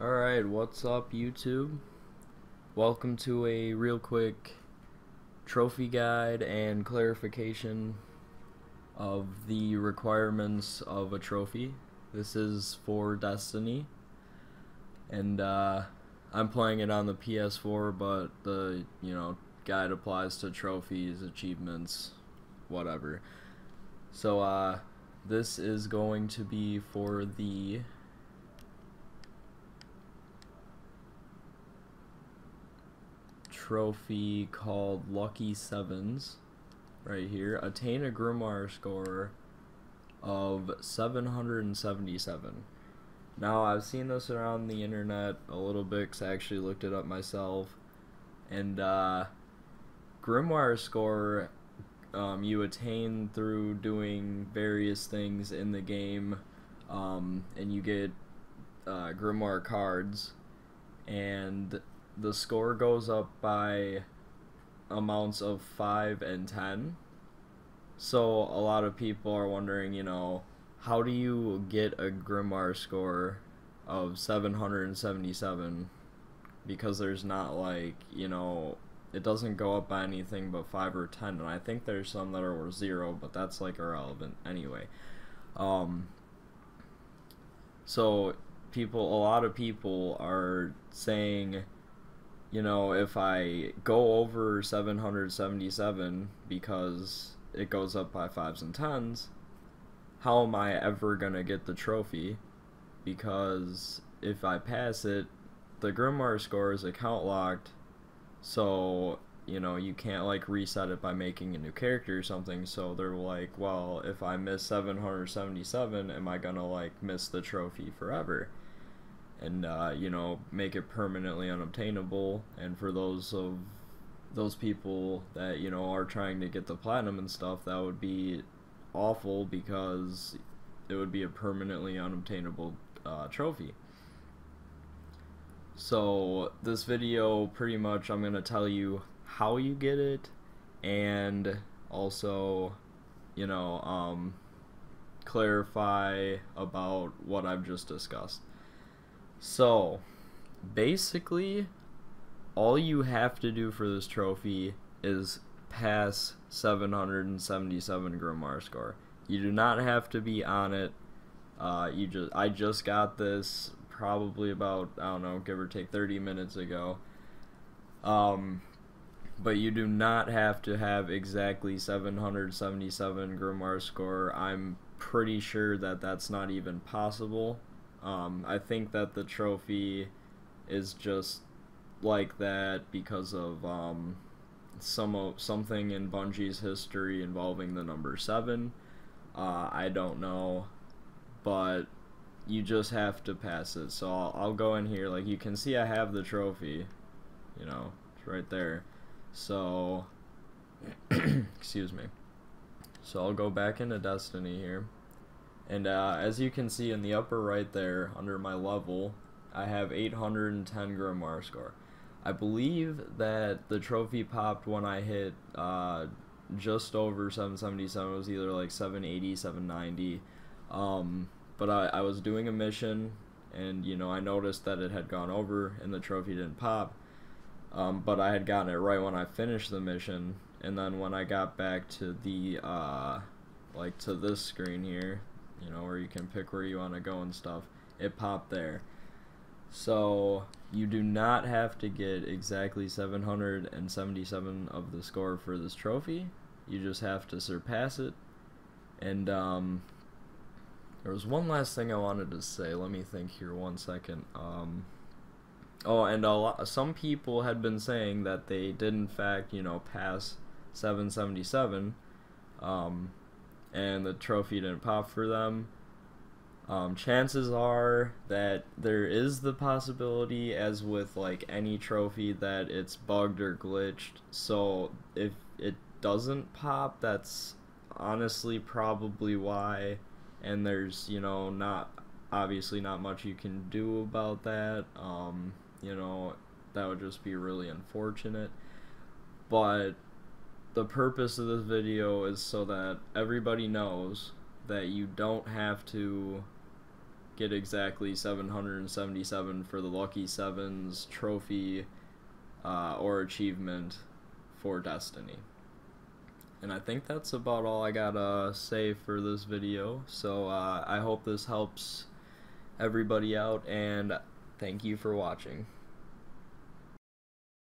Alright, what's up YouTube? Welcome to a real quick trophy guide and clarification of the requirements of a trophy. This is for Destiny and uh, I'm playing it on the PS4 but the you know guide applies to trophies, achievements, whatever. So uh, this is going to be for the trophy called Lucky Sevens right here. Attain a Grimoire score of 777. Now, I've seen this around the internet a little bit because I actually looked it up myself. And uh, Grimoire score um, you attain through doing various things in the game, um, and you get uh, Grimoire cards. And the score goes up by amounts of 5 and 10. So a lot of people are wondering, you know, how do you get a Grimoire score of 777 because there's not like, you know, it doesn't go up by anything but 5 or 10 and I think there's some that are 0, but that's like irrelevant anyway. Um so people a lot of people are saying you know, if I go over 777 because it goes up by fives and tens, how am I ever going to get the trophy? Because if I pass it, the Grimoire score is account locked, so, you know, you can't, like, reset it by making a new character or something, so they're like, well, if I miss 777, am I going to, like, miss the trophy forever? And uh, you know make it permanently unobtainable. And for those of those people that you know are trying to get the platinum and stuff, that would be awful because it would be a permanently unobtainable uh, trophy. So this video pretty much I'm gonna tell you how you get it and also you know um, clarify about what I've just discussed. So, basically, all you have to do for this trophy is pass 777 Grimoire score. You do not have to be on it. Uh, you just I just got this probably about I don't know, give or take 30 minutes ago. Um, but you do not have to have exactly 777 Grimoire score. I'm pretty sure that that's not even possible. Um, I think that the trophy is just like that because of um, some something in Bungie's history involving the number seven. Uh, I don't know, but you just have to pass it. So I'll, I'll go in here. Like you can see, I have the trophy. You know, it's right there. So, excuse me. So I'll go back into Destiny here. And uh, as you can see in the upper right there, under my level, I have 810 Grimoire score. I believe that the trophy popped when I hit uh, just over 777. It was either like 780, 790. Um, but I, I was doing a mission, and you know I noticed that it had gone over, and the trophy didn't pop. Um, but I had gotten it right when I finished the mission, and then when I got back to the uh, like to this screen here, you know, where you can pick where you want to go and stuff, it popped there. So you do not have to get exactly 777 of the score for this trophy. You just have to surpass it. And um, there was one last thing I wanted to say. Let me think here one second. Um, oh, and a lot, some people had been saying that they did in fact, you know, pass 777. Um, and the trophy didn't pop for them. Um, chances are that there is the possibility, as with like any trophy, that it's bugged or glitched. So if it doesn't pop, that's honestly probably why. And there's, you know, not obviously not much you can do about that. Um, you know, that would just be really unfortunate. But the purpose of this video is so that everybody knows that you don't have to get exactly 777 for the Lucky Sevens trophy uh, or achievement for Destiny. And I think that's about all I gotta say for this video. So uh, I hope this helps everybody out, and thank you for watching.